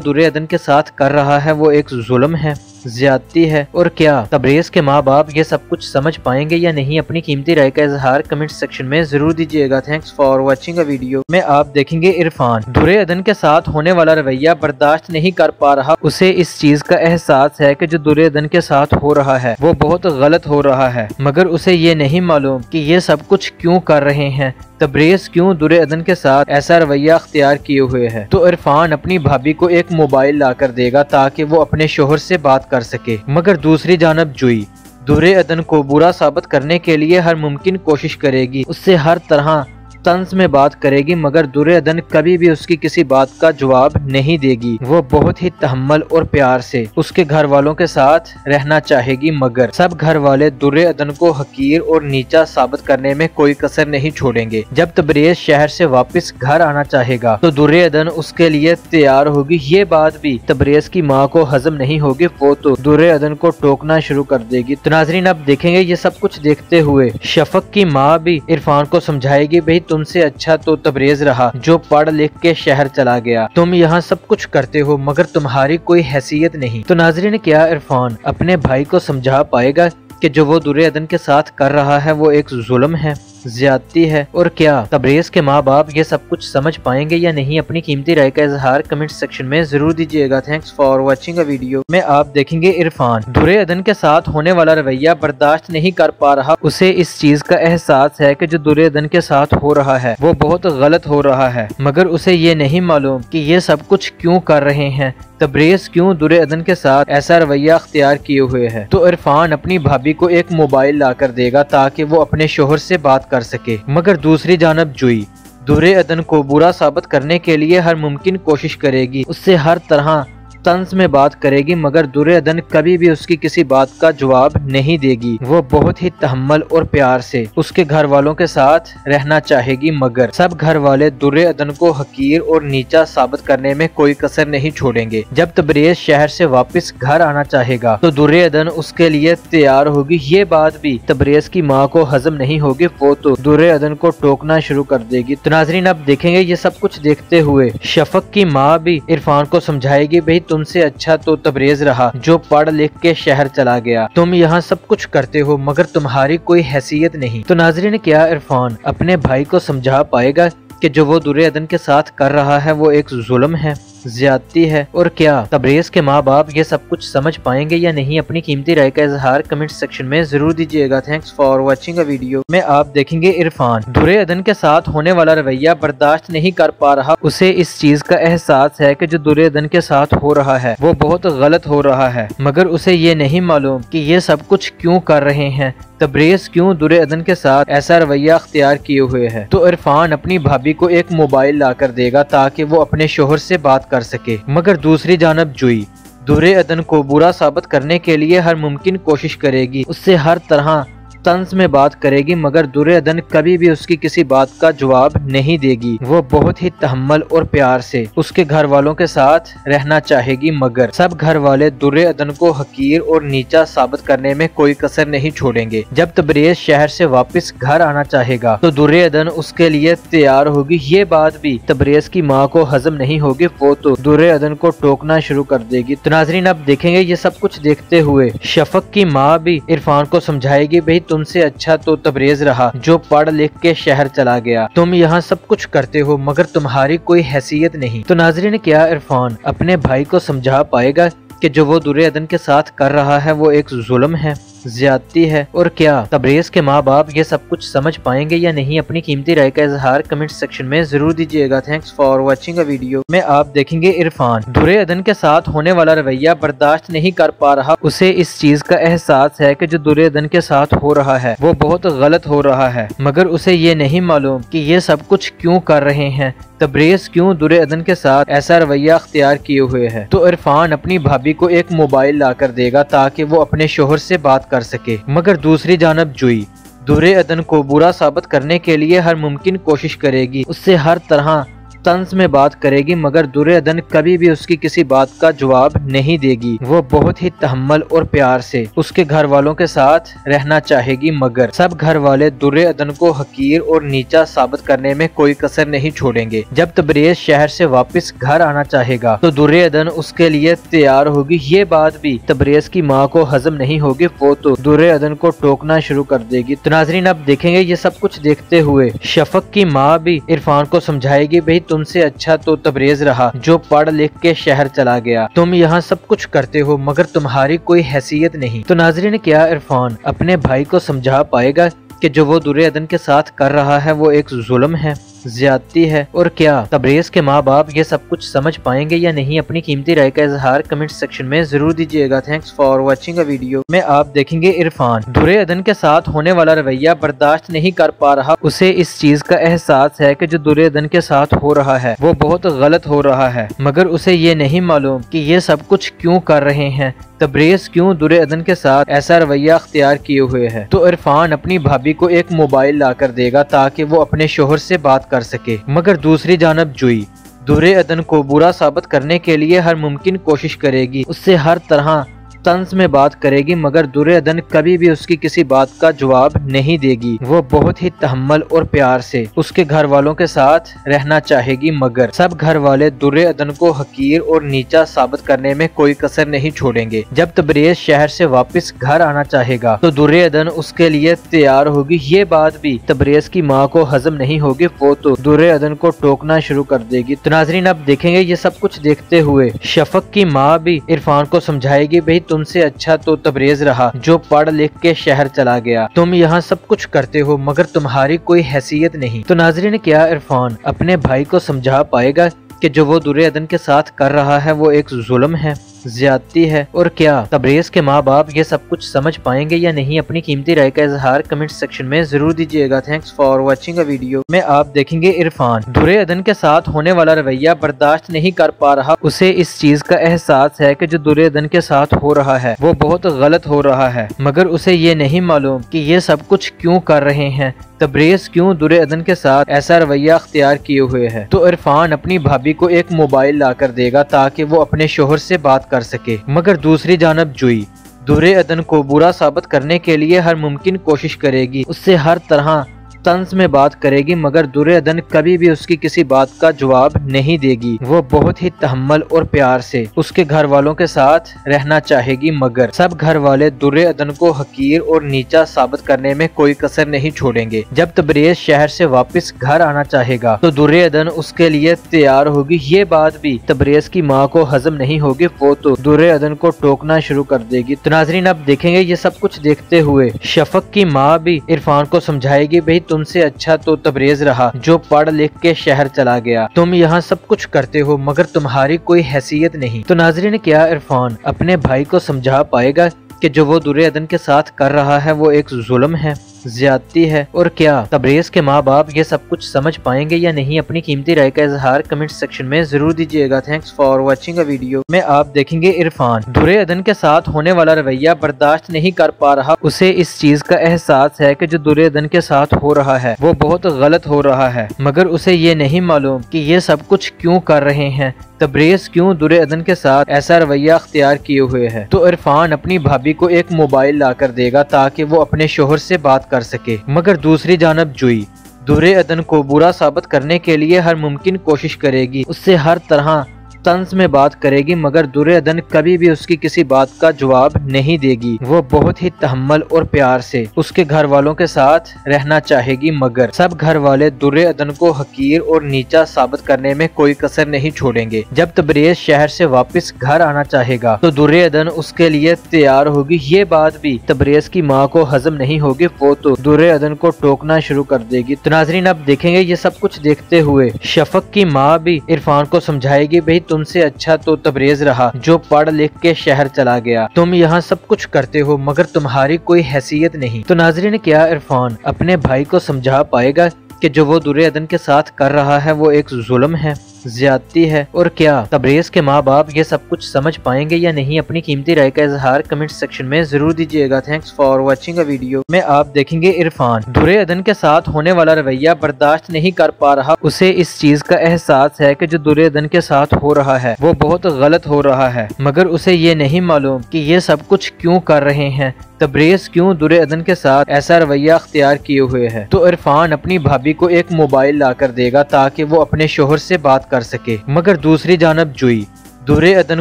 दुर्योधन के साथ कर रहा है, वो एक जुल्म है? ज्यादती है? और क्या? तबरेज के माँ बाप ये सब कुछ समझ पाएँगे या नहीं? अपनी कीमती राय का इजहार कमेंट सेक्शन में ज़रूर दीजिएगा। थैंक्स फॉर वॉचिंग वीडियो में आप देखेंगे इरफान। दुरे अदन के साथ होने वाला रवैया बर्दाश्त नहीं कर पा रहा। उसे इस चीज़ का एहसास है कि जो दुरे अदन के साथ हो रहा है, वो बहुत गलत हो रहा है। मगर उसे ये नहीं मालूम कि ये सब कुछ क्यों कर रहे हैं। तबरेज क्यों दुरे अदन के साथ ऐसा रवैया अख्तियार किए हुए है? तो इरफान अपनी भाभी को एक मोबाइल ला कर देगा ताकि वो अपने शोहर से बात कर सके। मगर दूसरी जानब जुई। दुरे अदन को बुरा साबित करने के लिए हर मुमकिन कोशिश करेगी। उससे हर तरह तंज में बात करेगी, मगर दुर्योधन कभी भी उसकी किसी बात का जवाब नहीं देगी। वो बहुत ही तहमल और प्यार से उसके घर वालों के साथ रहना चाहेगी, मगर सब घर वाले दुर्योधन को हकीर और नीचा साबित करने में कोई कसर नहीं छोड़ेंगे। जब तबरेज शहर से वापस घर आना चाहेगा तो दुर्योधन उसके लिए तैयार होगी। ये बात भी तबरेज की माँ को हजम नहीं होगी, वो तो दुर्योधन को टोकना शुरू कर देगी। तो नाजरीन, अब देखेंगे ये सब कुछ देखते हुए, शफक की माँ भी इरफान को समझाएगी, भाई तुमसे अच्छा तो तबरेज रहा, जो पढ़ लिख के शहर चला गया। तुम यहाँ सब कुछ करते हो, मगर तुम्हारी कोई हैसियत नहीं। तो नाजरी ने क्या इरफान अपने भाई को समझा पाएगा कि जो वो दुर्योधन के साथ कर रहा है, वो एक जुल्म है? ज्यादती है? और क्या? तबरेज के माँ बाप ये सब कुछ समझ पाएँगे या नहीं? अपनी कीमती राय का इजहार कमेंट सेक्शन में ज़रूर दीजिएगा। थैंक्स फॉर वॉचिंग वीडियो में आप देखेंगे इरफान। दुरे अदन के साथ होने वाला रवैया बर्दाश्त नहीं कर पा रहा। उसे इस चीज़ का एहसास है की जो दुरे अदन के साथ हो रहा है, वो बहुत गलत हो रहा है। मगर उसे ये नहीं मालूम की ये सब कुछ क्यूँ कर रहे हैं। तबरेज क्यों दुरे अदन के साथ ऐसा रवैया अख्तियार किए हुए है? तो इरफान अपनी भाभी को एक मोबाइल ला कर देगा ताकि वो अपने शोहर से बात कर सके। मगर दूसरी जानब जुई। दुरे अदन को बुरा साबित करने के लिए हर मुमकिन कोशिश करेगी। उससे हर तरह तंज में बात करेगी, मगर दुर्योधन कभी भी उसकी किसी बात का जवाब नहीं देगी। वो बहुत ही तहमल और प्यार से उसके घर वालों के साथ रहना चाहेगी, मगर सब घर वाले दुर्योधन को हकीर और नीचा साबित करने में कोई कसर नहीं छोड़ेंगे। जब तबरेज शहर से वापस घर आना चाहेगा तो दुर्योधन उसके लिए तैयार होगी। ये बात भी तबरेज की माँ को हजम नहीं होगी, वो तो दुर्योधन को टोकना शुरू कर देगी। तो नाजरीन, अब देखेंगे ये सब कुछ देखते हुए, शफक की माँ भी इरफान को समझाएगी, भाई तुमसे अच्छा तो तबरेज रहा, जो पढ़ लिख के शहर चला गया। तुम यहाँ सब कुछ करते हो, मगर तुम्हारी कोई हैसियत नहीं। तो नाजरी ने क्या इरफान अपने भाई को समझा पाएगा कि जो वो दुर्योधन के साथ कर रहा है, वो एक जुल्म है? ज्यादती है? और क्या? तबरेज के माँ बाप ये सब कुछ समझ पाएँगे या नहीं? अपनी कीमती राय का इजहार कमेंट सेक्शन में ज़रूर दीजिएगा। थैंक्स फॉर वॉचिंग वीडियो में आप देखेंगे इरफान। दुरे अदन के साथ होने वाला रवैया बर्दाश्त नहीं कर पा रहा। उसे इस चीज़ का एहसास है कि जो दुर्योधन के साथ हो रहा है, वो बहुत गलत हो रहा है। मगर उसे ये नहीं मालूम कि ये सब कुछ क्यों कर रहे हैं। तबरेज क्यों दुर्योधन के साथ ऐसा रवैया अख्तियार किए हुए है? तो इरफान अपनी भाभी को एक मोबाइल ला कर देगा ताकि वो अपने शोहर से बात कर सके। मगर दूसरी जानब जुई। दुरे अदन को बुरा साबित करने के लिए हर मुमकिन कोशिश करेगी। उससे हर तरह तंज में बात करेगी, मगर दुर्योधन कभी भी उसकी किसी बात का जवाब नहीं देगी। वो बहुत ही तहमल और प्यार से उसके घर वालों के साथ रहना चाहेगी, मगर सब घर वाले दुर्योधन को हकीर और नीचा साबित करने में कोई कसर नहीं छोड़ेंगे। जब तबरेज शहर से वापस घर आना चाहेगा तो दुर्योधन उसके लिए तैयार होगी। ये बात भी तबरेज की माँ को हजम नहीं होगी, वो तो दुर्योधन को टोकना शुरू कर देगी। तो नाजरीन, अब देखेंगे ये सब कुछ देखते हुए, शफक की माँ भी इरफान को समझाएगी, भाई तुमसे अच्छा तो तबरेज रहा, जो पढ़ लिख के शहर चला गया। तुम यहाँ सब कुछ करते हो, मगर तुम्हारी कोई हैसियत नहीं। तो नाजरी ने क्या इरफान अपने भाई को समझा पाएगा कि जो वो दुर्योधन के साथ कर रहा है, वो एक जुल्म है? ज्यादती है? और क्या? तबरेज के माँ बाप ये सब कुछ समझ पाएँगे या नहीं? अपनी कीमती राय का इजहार कमेंट सेक्शन में ज़रूर दीजिएगा। थैंक्स फॉर वॉचिंग वीडियो में आप देखेंगे इरफान। दुर्योधन के साथ होने वाला रवैया बर्दाश्त नहीं कर पा रहा। उसे इस चीज़ का एहसास है की जो दुर्योधन के साथ हो रहा है, वो बहुत गलत हो रहा है। मगर उसे ये नहीं मालूम की ये सब कुछ क्यूँ कर रहे हैं। तबरेज क्यों दुर्योधन के साथ ऐसा रवैया अख्तियार किए हुए है? तो इरफान अपनी भाभी को एक मोबाइल ला कर देगा ताकि वो अपने शोहर से बात कर सके। मगर दूसरी जानब जुई। दुरे अदन को बुरा साबित करने के लिए हर मुमकिन कोशिश करेगी। उससे हर तरह तंज में बात करेगी, मगर दुर्योधन कभी भी उसकी किसी बात का जवाब नहीं देगी। वो बहुत ही तहमल और प्यार से उसके घर वालों के साथ रहना चाहेगी, मगर सब घर वाले दुर्योधन को हकीर और नीचा साबित करने में कोई कसर नहीं छोड़ेंगे। जब तबरेज शहर से वापस घर आना चाहेगा तो दुर्योधन उसके लिए तैयार होगी। ये बात भी तबरेज की माँ को हजम नहीं होगी, वो तो दुर्योधन को टोकना शुरू कर देगी। तो नाजरीन अब देखेंगे ये सब कुछ देखते हुए, शफक की माँ भी इरफान को समझाएगी, भाई तुमसे अच्छा तो तबरेज रहा, जो पढ़ लिख के शहर चला गया। तुम यहाँ सब कुछ करते हो, मगर तुम्हारी कोई हैसियत नहीं। तो नाजरी ने क्या इरफान अपने भाई को समझा पाएगा कि जो वो दुर्योधन के साथ कर रहा है, वो एक जुल्म है? ज्यादती है? और क्या? तबरेज के माँ बाप ये सब कुछ समझ पाएँगे या नहीं? अपनी कीमती राय का इजहार कमेंट सेक्शन में ज़रूर दीजिएगा। थैंक्स फॉर वॉचिंग वीडियो में आप देखेंगे इरफान। दुर्योधन के साथ होने वाला रवैया बर्दाश्त नहीं कर पा रहा। उसे इस चीज़ का एहसास है की जो दुर्योधन के साथ हो रहा है, वो बहुत गलत हो रहा है। मगर उसे ये नहीं मालूम की ये सब कुछ क्यूँ कर रहे हैं। तबरेज क्यों दुर्योधन के साथ ऐसा रवैया अख्तियार किए हुए है? तो इरफान अपनी भाभी को एक मोबाइल ला कर देगा ताकि वो अपने शोहर से बात कर सके। मगर दूसरी जानब जुई। दुरे अदन को बुरा साबित करने के लिए हर मुमकिन कोशिश करेगी। उससे हर तरह तंज में बात करेगी, मगर दुर्योधन कभी भी उसकी किसी बात का जवाब नहीं देगी। वो बहुत ही तहमल और प्यार से उसके घर वालों के साथ रहना चाहेगी, मगर सब घर वाले दुर्योधन को हकीर और नीचा साबित करने में कोई कसर नहीं छोड़ेंगे। जब तबरेज शहर से वापस घर आना चाहेगा तो दुर्योधन उसके लिए तैयार होगी। ये बात भी तबरेज की माँ को हजम नहीं होगी, वो तो दुर्योधन को टोकना शुरू कर देगी। तो नाजरीन, अब देखेंगे ये सब कुछ देखते हुए, शफक की माँ भी इरफान को समझाएगी, भाई तुमसे अच्छा तो तबरेज रहा, जो पढ़ लिख के शहर चला गया। तुम यहाँ सब कुछ करते हो, मगर तुम्हारी कोई हैसियत नहीं। तो नाजरी ने क्या इरफान अपने भाई को समझा पाएगा कि जो वो दुर्योधन के साथ कर रहा है, वो एक जुल्म है? ज्यादती है? और क्या? तबरेज के माँ बाप ये सब कुछ समझ पाएँगे या नहीं? अपनी कीमती राय का इजहार कमेंट सेक्शन में ज़रूर दीजिएगा। थैंक्स फॉर वॉचिंग वीडियो में आप देखेंगे इरफान। दुर्योधन के साथ होने वाला रवैया बर्दाश्त नहीं कर पा रहा। उसे इस चीज़ का एहसास है की जो दुर्योधन के साथ हो रहा है, वो बहुत गलत हो रहा है। मगर उसे ये नहीं मालूम की ये सब कुछ क्यूँ कर रहे हैं। तबरेज क्यों दुर्योधन के साथ ऐसा रवैया अख्तियार किए हुए है? तो इरफान अपनी भाभी को एक मोबाइल ला कर देगा ताकि वो अपने शोहर से बात कर सके। मगर दूसरी जानब जुई। दुरे अदन को बुरा साबित करने के लिए हर मुमकिन कोशिश करेगी। उससे हर तरह तंज में बात करेगी, मगर दुर्योधन कभी भी उसकी किसी बात का जवाब नहीं देगी। वो बहुत ही तहमल और प्यार से उसके घर वालों के साथ रहना चाहेगी, मगर सब घर वाले दुर्योधन को हकीर और नीचा साबित करने में कोई कसर नहीं छोड़ेंगे। जब तबरेज शहर से वापस घर आना चाहेगा तो दुर्योधन उसके लिए तैयार होगी। ये बात भी तबरेज की माँ को हजम नहीं होगी, वो तो दुर्योधन को टोकना शुरू कर देगी। तो नाजरीन, अब देखेंगे ये सब कुछ देखते हुए, शफक की माँ भी इरफान को समझाएगी, भाई तुमसे अच्छा तो तबरेज रहा, जो पढ़ लिख के शहर चला गया। तुम यहाँ सब कुछ करते हो, मगर तुम्हारी कोई हैसियत नहीं। तो नाजरी ने क्या इरफान अपने भाई को समझा पाएगा कि जो वो दुर्योधन के साथ कर रहा है, वो एक जुल्म है? ज्यादती है? और क्या? तबरेज के माँ बाप ये सब कुछ समझ पाएँगे या नहीं? अपनी कीमती राय का इजहार कमेंट सेक्शन में ज़रूर दीजिएगा। थैंक्स फॉर वॉचिंग वीडियो में आप देखेंगे इरफान। दुरे अदन के साथ होने वाला रवैया बर्दाश्त नहीं कर पा रहा। उसे इस चीज़ का एहसास है की जो दुरे अदन के साथ हो रहा है, वो बहुत गलत हो रहा है। मगर उसे ये नहीं मालूम की ये सब कुछ क्यूँ कर रहे हैं। तब्रेज क्यों दुरे अदन के साथ ऐसा रवैया अख्तियार किए हुए है? तो इरफान अपनी भाभी को एक मोबाइल ला कर देगा ताकि वो अपने शोहर से बात कर सके। मगर दूसरी जानब जुई। दुरे अदन को बुरा साबित करने के लिए हर मुमकिन कोशिश करेगी। उससे हर तरह तंज में बात करेगी, मगर दुर्योधन कभी भी उसकी किसी बात का जवाब नहीं देगी। वो बहुत ही तहमल और प्यार से उसके घर वालों के साथ रहना चाहेगी, मगर सब घर वाले दुर्योधन को हकीर और नीचा साबित करने में कोई कसर नहीं छोड़ेंगे। जब तबरेज शहर से वापस घर आना चाहेगा तो दुर्योधन उसके लिए तैयार होगी। ये बात भी तबरेज की माँ को हजम नहीं होगी, वो तो दुर्योधन को टोकना शुरू कर देगी। तो नाजरीन, अब देखेंगे ये सब कुछ देखते हुए, शफक की माँ भी इरफान को समझाएगी, भाई तुमसे अच्छा तो तबरेज रहा, जो पढ़ लिख के शहर चला गया। तुम यहाँ सब कुछ करते हो, मगर तुम्हारी कोई हैसियत नहीं। तो नाजरी ने क्या इरफान अपने भाई को समझा पाएगा कि जो वो दुर्योधन के साथ कर रहा है, वो एक जुल्म है? ज्यादती है? और क्या? तबरेज के माँ बाप ये सब कुछ समझ पाएँगे या नहीं? अपनी कीमती राय का इजहार कमेंट सेक्शन में ज़रूर दीजिएगा। थैंक्स फॉर वॉचिंग वीडियो में आप देखेंगे इरफान। दुरे अदन के साथ होने वाला रवैया बर्दाश्त नहीं कर पा रहा। उसे इस चीज़ का एहसास है कि जो दुरे अदन के साथ हो रहा है, वो बहुत गलत हो रहा है। मगर उसे ये नहीं मालूम कि ये सब कुछ क्यों कर रहे हैं। तबरेज क्यों दुरे अदन के साथ ऐसा रवैया अख्तियार किए हुए है? तो इरफान अपनी भाभी को एक मोबाइल ला कर देगा ताकि वो अपने शोहर से बात कर सके। मगर दूसरी जानब जुई। दुरे अदन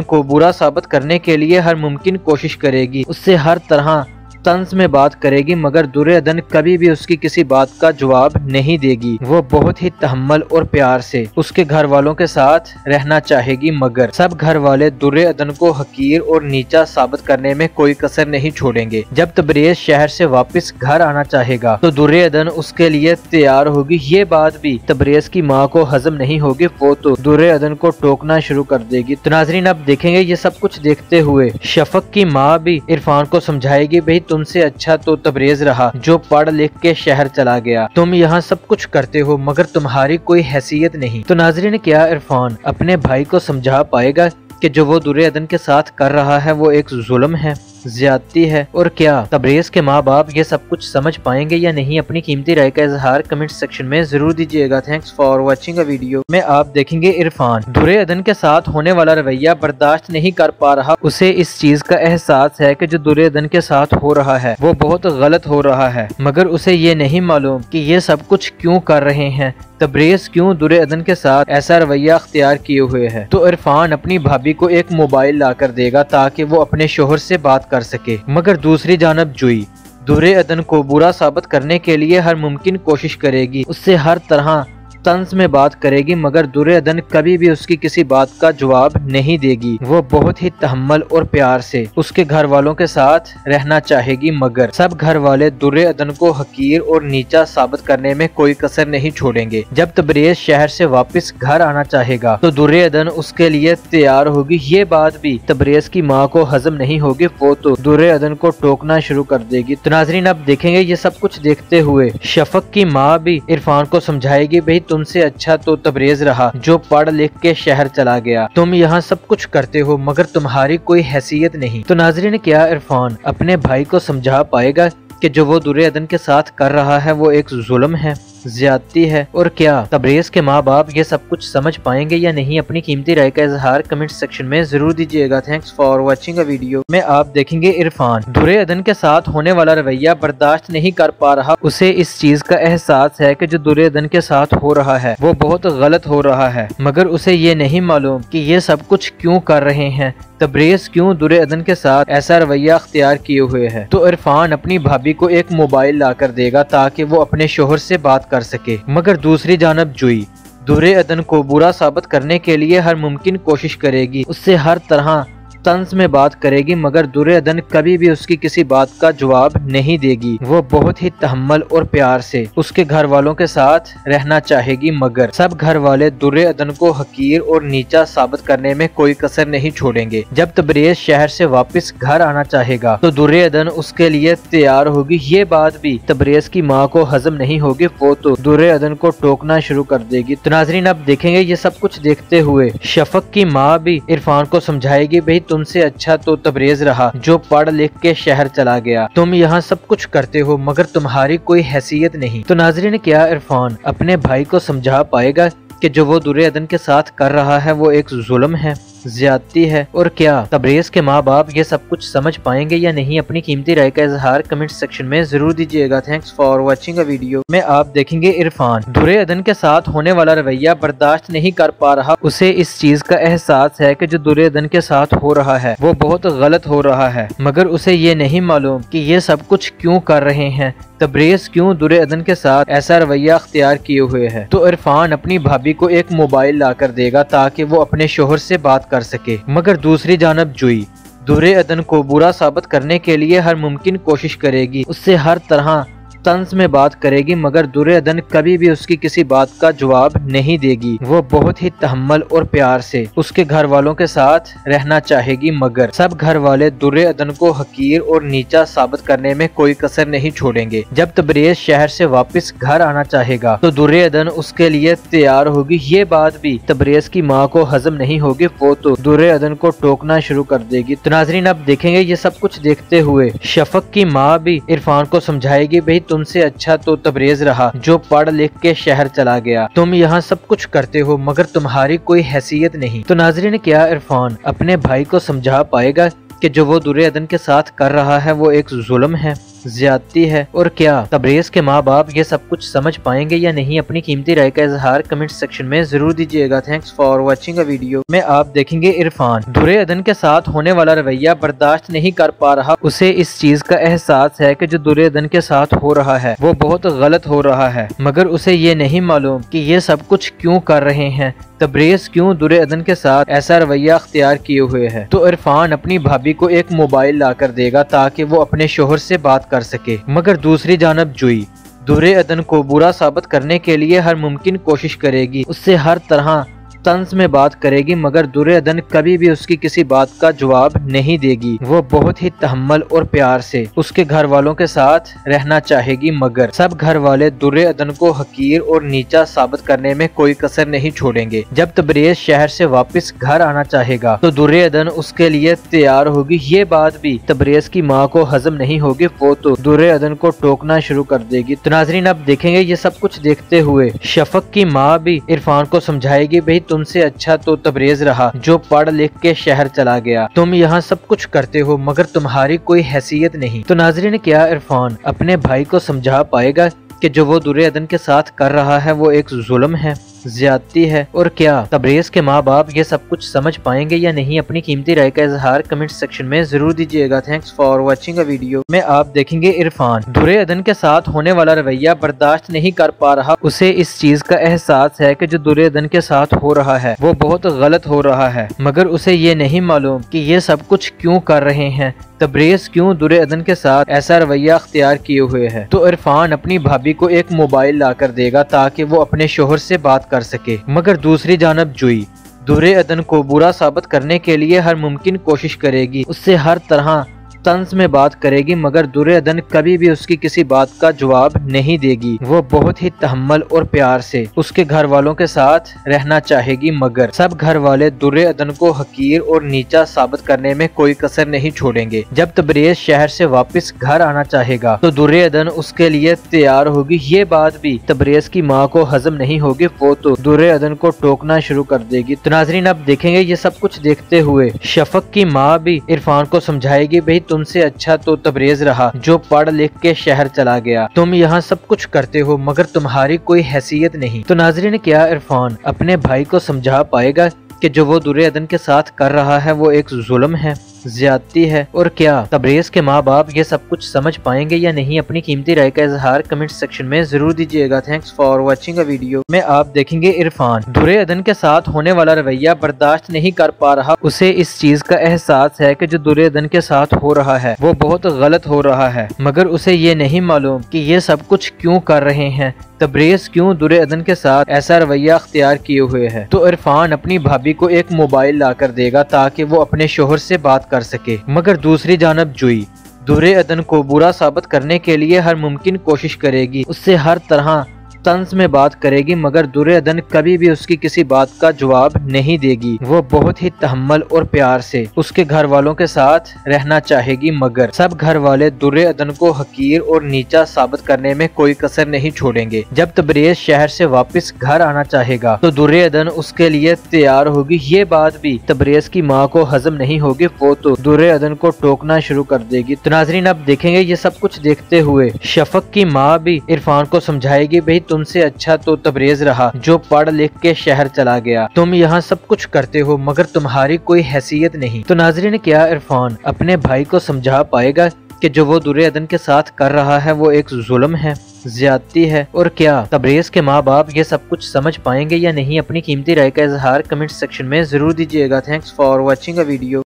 को बुरा साबित करने के लिए हर मुमकिन कोशिश करेगी। उससे हर तरह तंज में बात करेगी, मगर दुर्योधन कभी भी उसकी किसी बात का जवाब नहीं देगी। वो बहुत ही तहमल और प्यार से उसके घर वालों के साथ रहना चाहेगी, मगर सब घर वाले दुर्योधन को हकीर और नीचा साबित करने में कोई कसर नहीं छोड़ेंगे। जब तबरेज शहर से वापस घर आना चाहेगा तो दुर्योधन उसके लिए तैयार होगी। ये बात भी तबरेज की माँ को हजम नहीं होगी, वो तो दुर्योधन को टोकना शुरू कर देगी। तो नाजरीन, अब देखेंगे ये सब कुछ देखते हुए, शफक की माँ भी इरफान को समझाएगी, भाई तुमसे अच्छा तो तबरेज रहा, जो पढ़ लिख के शहर चला गया। तुम यहाँ सब कुछ करते हो, मगर तुम्हारी कोई हैसियत नहीं। तो नाजरी ने क्या इरफान अपने भाई को समझा पाएगा कि जो वो दुर्योधन के साथ कर रहा है, वो एक जुल्म है? ज्यादती है? और क्या? तबरेज के माँ बाप ये सब कुछ समझ पाएँगे या नहीं? अपनी कीमती राय का इजहार कमेंट सेक्शन में ज़रूर दीजिएगा। थैंक्स फॉर वॉचिंग वीडियो में आप देखेंगे इरफान। दुरे अदन के साथ होने वाला रवैया बर्दाश्त नहीं कर पा रहा। उसे इस चीज़ का एहसास है कि जो दुरे अदन के साथ हो रहा है, वो बहुत गलत हो रहा है। मगर उसे ये नहीं मालूम कि ये सब कुछ क्यों कर रहे हैं। तबरेज क्यों दुरे अदन के साथ ऐसा रवैया अख्तियार किए हुए है? तो इरफान अपनी भाभी को एक मोबाइल ला कर देगा ताकि वो अपने शोहर से बात कर सके। मगर दूसरी जानब जुई। दुरे अदन को बुरा साबित करने के लिए हर मुमकिन कोशिश करेगी। उससे हर तरह तंज में बात करेगी, मगर दुर्योधन कभी भी उसकी किसी बात का जवाब नहीं देगी। वो बहुत ही तहमल और प्यार से उसके घर वालों के साथ रहना चाहेगी, मगर सब घर वाले दुर्योधन को हकीर और नीचा साबित करने में कोई कसर नहीं छोड़ेंगे। जब तबरेज शहर से वापस घर आना चाहेगा तो दुर्योधन उसके लिए तैयार होगी। ये बात भी तबरेज की माँ को हजम नहीं होगी, वो तो दुर्योधन को टोकना शुरू कर देगी। तो नाजरीन, अब देखेंगे ये सब कुछ देखते हुए, शफक की माँ भी इरफान को समझाएगी, भाई तुमसे अच्छा तो तबरेज रहा, जो पढ़ लिख के शहर चला गया। तुम यहाँ सब कुछ करते हो, मगर तुम्हारी कोई हैसियत नहीं। तो नाजरी ने क्या इरफान अपने भाई को समझा पाएगा कि जो वो दुर्योधन के साथ कर रहा है, वो एक जुल्म है? ज्यादती है? और क्या? तबरेज के माँ बाप ये सब कुछ समझ पाएँगे या नहीं? अपनी कीमती राय का इजहार कमेंट सेक्शन में ज़रूर दीजिएगा। थैंक्स फॉर वॉचिंग वीडियो में आप देखेंगे इरफान। दुरे अदन के साथ होने वाला रवैया बर्दाश्त नहीं कर पा रहा। उसे इस चीज़ का एहसास है कि जो दुर्योधन के साथ हो रहा है, वो बहुत गलत हो रहा है। मगर उसे ये नहीं मालूम कि ये सब कुछ क्यों कर रहे हैं। तबरेज क्यों दुर्योधन के साथ ऐसा रवैया अख्तियार किए हुए है? तो इरफान अपनी भाभी को एक मोबाइल ला कर देगा ताकि वो अपने शोहर से बात कर सके। मगर दूसरी जानब जुई। दुरे अदन को बुरा साबित करने के लिए हर मुमकिन कोशिश करेगी। उससे हर तरह तंज में बात करेगी, मगर दुर्योधन कभी भी उसकी किसी बात का जवाब नहीं देगी। वो बहुत ही तहमल और प्यार से उसके घर वालों के साथ रहना चाहेगी, मगर सब घर वाले दुर्योधन को हकीर और नीचा साबित करने में कोई कसर नहीं छोड़ेंगे। जब तबरेज शहर से वापस घर आना चाहेगा तो दुर्योधन उसके लिए तैयार होगी। ये बात भी तबरेज की माँ को हजम नहीं होगी, वो तो दुर्योधन को टोकना शुरू कर देगी। तो नाजरीन, अब देखेंगे ये सब कुछ देखते हुए, शफक की माँ भी इरफान को समझाएगी, भाई तुमसे अच्छा तो तबरेज रहा, जो पढ़ लिख के शहर चला गया। तुम यहाँ सब कुछ करते हो, मगर तुम्हारी कोई हैसियत नहीं। तो नाजरी ने क्या इरफान अपने भाई को समझा पाएगा कि जो वो दुर्योधन के साथ कर रहा है, वो एक जुल्म है? ज्यादती है? और क्या? तबरेज के माँ बाप ये सब कुछ समझ पाएँगे या नहीं? अपनी कीमती राय का इजहार कमेंट सेक्शन में ज़रूर दीजिएगा। थैंक्स फॉर वॉचिंग वीडियो में आप देखेंगे इरफान। दुर्योधन के साथ होने वाला रवैया बर्दाश्त नहीं कर पा रहा। उसे इस चीज़ का एहसास है की जो दुर्योधन के साथ हो रहा है, वो बहुत गलत हो रहा है। मगर उसे ये नहीं मालूम की ये सब कुछ क्यूँ कर रहे हैं। तब्रेज क्यों दुर्योधन के साथ ऐसा रवैया अख्तियार किए हुए है? तो इरफान अपनी भाभी को एक मोबाइल ला कर देगा ताकि वो अपने शोहर से बात कर सके। मगर दूसरी जानब जुई। दुरे अदन को बुरा साबित करने के लिए हर मुमकिन कोशिश करेगी। उससे हर तरह तंज में बात करेगी, मगर दुर्योधन कभी भी उसकी किसी बात का जवाब नहीं देगी। वो बहुत ही तहमल और प्यार से उसके घर वालों के साथ रहना चाहेगी, मगर सब घर वाले दुर्योधन को हकीर और नीचा साबित करने में कोई कसर नहीं छोड़ेंगे। जब तबरेज शहर से वापस घर आना चाहेगा तो दुर्योधन उसके लिए तैयार होगी। ये बात भी तबरेज की माँ को हजम नहीं होगी, वो तो दुर्योधन को टोकना शुरू कर देगी। तो नाजरीन, अब देखेंगे ये सब कुछ देखते हुए, शफक की माँ भी इरफान को समझाएगी, भाई तुमसे अच्छा तो तबरेज रहा, जो पढ़ लिख के शहर चला गया। तुम यहाँ सब कुछ करते हो, मगर तुम्हारी कोई हैसियत नहीं। तो नाजरी ने क्या इरफान अपने भाई को समझा पाएगा कि जो वो दुर्योधन के साथ कर रहा है, वो एक जुल्म है? ज्यादती है? और क्या? तबरेज के माँ बाप ये सब कुछ समझ पाएँगे या नहीं? अपनी कीमती राय का इजहार कमेंट सेक्शन में ज़रूर दीजिएगा। थैंक्स फॉर वॉचिंग वीडियो में आप देखेंगे इरफान। दुर्योधन के साथ होने वाला रवैया बर्दाश्त नहीं कर पा रहा। उसे इस चीज़ का एहसास है की जो दुर्योधन के साथ हो रहा है, वो बहुत गलत हो रहा है। मगर उसे ये नहीं मालूम की ये सब कुछ क्यूँ कर रहे हैं। तबरेज क्यों दुर्योधन के साथ ऐसा रवैया अख्तियार किए हुए है? तो इरफान अपनी भाभी को एक मोबाइल ला कर देगा ताकि वो अपने शोहर से बात कर सके। मगर दूसरी जानब जुई। दुरे अदन को बुरा साबित करने के लिए हर मुमकिन कोशिश करेगी। उससे हर तरह तंज में बात करेगी, मगर दुर्योधन कभी भी उसकी किसी बात का जवाब नहीं देगी। वो बहुत ही तहमल और प्यार से उसके घर वालों के साथ रहना चाहेगी, मगर सब घर वाले दुर्योधन को हकीर और नीचा साबित करने में कोई कसर नहीं छोड़ेंगे। जब तबरेज शहर से वापस घर आना चाहेगा तो दुर्योधन उसके लिए तैयार होगी। ये बात भी तबरेज की माँ को हजम नहीं होगी, वो तो दुर्योधन को टोकना शुरू कर देगी। तो नाजरीन, अब देखेंगे ये सब कुछ देखते हुए, शफक की माँ भी इरफान को समझाएगी, भाई तुमसे अच्छा तो तबरेज रहा, जो पढ़ लिख के शहर चला गया। तुम यहाँ सब कुछ करते हो, मगर तुम्हारी कोई हैसियत नहीं। तो नाजरी ने क्या इरफान अपने भाई को समझा पाएगा कि जो वो दुर्योधन के साथ कर रहा है, वो एक जुल्म है? ज्यादती है? और क्या? तबरेज के माँ बाप ये सब कुछ समझ पाएँगे या नहीं? अपनी कीमती राय का इजहार कमेंट सेक्शन में ज़रूर दीजिएगा। थैंक्स फॉर वॉचिंग वीडियो में आप देखेंगे इरफान। दुर्योधन के साथ होने वाला रवैया बर्दाश्त नहीं कर पा रहा। उसे इस चीज़ का एहसास है की जो दुर्योधन के साथ हो रहा है, वो बहुत गलत हो रहा है। मगर उसे ये नहीं मालूम की ये सब कुछ क्यूँ कर रहे हैं। तबरेज क्यों दुर्योधन के साथ ऐसा रवैया अख्तियार किए हुए है? तो इरफान अपनी भाभी को एक मोबाइल ला कर देगा ताकि वो अपने शोहर से बात कर सके। मगर दूसरी जानब जुई। दुरे अदन को बुरा साबित करने के लिए हर मुमकिन कोशिश करेगी। उससे हर तरह तंज में बात करेगी, मगर दुर्योधन कभी भी उसकी किसी बात का जवाब नहीं देगी। वो बहुत ही तहमल और प्यार से उसके घर वालों के साथ रहना चाहेगी, मगर सब घर वाले दुर्योधन को हकीर और नीचा साबित करने में कोई कसर नहीं छोड़ेंगे। जब तबरेज शहर से वापस घर आना चाहेगा तो दुर्योधन उसके लिए तैयार होगी। ये बात भी तबरेज की माँ को हजम नहीं होगी, वो तो दुर्योधन को टोकना शुरू कर देगी। तो नाजरीन, अब देखेंगे ये सब कुछ देखते हुए, शफक की माँ भी इरफान को समझाएगी, भाई तुमसे अच्छा तो तबरेज रहा, जो पढ़ लिख के शहर चला गया। तुम यहाँ सब कुछ करते हो, मगर तुम्हारी कोई हैसियत नहीं। तो नाजरी ने क्या इरफान अपने भाई को समझा पाएगा कि जो वो दुर्योधन के साथ कर रहा है, वो एक जुल्म है? ज्यादती है? और क्या? तबरेज के माँ बाप ये सब कुछ समझ पाएँगे या नहीं? अपनी कीमती राय का इजहार कमेंट सेक्शन में ज़रूर दीजिएगा। थैंक्स फॉर वॉचिंग वीडियो में आप देखेंगे इरफान। दुरे अदन के साथ होने वाला रवैया बर्दाश्त नहीं कर पा रहा। उसे इस चीज़ का एहसास है कि जो दुरे अदन के साथ हो रहा है, वो बहुत गलत हो रहा है। मगर उसे ये नहीं मालूम कि ये सब कुछ क्यों कर रहे हैं। तब्रेज क्यों दुरे अदन के साथ ऐसा रवैया अख्तियार किए हुए है? तो इरफान अपनी भाभी को एक मोबाइल ला कर देगा ताकि वो अपने शोहर से बात कर सके। मगर दूसरी जानब जुई। दुरे अदन को बुरा साबित करने के लिए हर मुमकिन कोशिश करेगी। उससे हर तरह तंज में बात करेगी, मगर दुर्योधन कभी भी उसकी किसी बात का जवाब नहीं देगी। वो बहुत ही तहमल और प्यार से उसके घर वालों के साथ रहना चाहेगी, मगर सब घर वाले दुर्योधन को हकीर और नीचा साबित करने में कोई कसर नहीं छोड़ेंगे। जब तबरेज शहर से वापस घर आना चाहेगा तो दुर्योधन उसके लिए तैयार होगी। ये बात भी तबरेज की माँ को हजम नहीं होगी, वो तो दुर्योधन को टोकना शुरू कर देगी। तो नाजरीन अब देखेंगे ये सब कुछ देखते हुए, शफक की माँ भी इरफान को समझाएगी, भाई तुमसे अच्छा तो तबरेज रहा, जो पढ़ लिख के शहर चला गया। तुम यहाँ सब कुछ करते हो, मगर तुम्हारी कोई हैसियत नहीं। तो नाजरीन, क्या इरफान अपने भाई को समझा पाएगा कि जो वो दुर्योधन के साथ कर रहा है, वो एक जुल्म है, ज्यादती है? और क्या तबरेज के माँ बाप ये सब कुछ समझ पाएँगे या नहीं? अपनी कीमती राय का इजहार कमेंट सेक्शन में ज़रूर दीजिएगा। Thanks for watching a video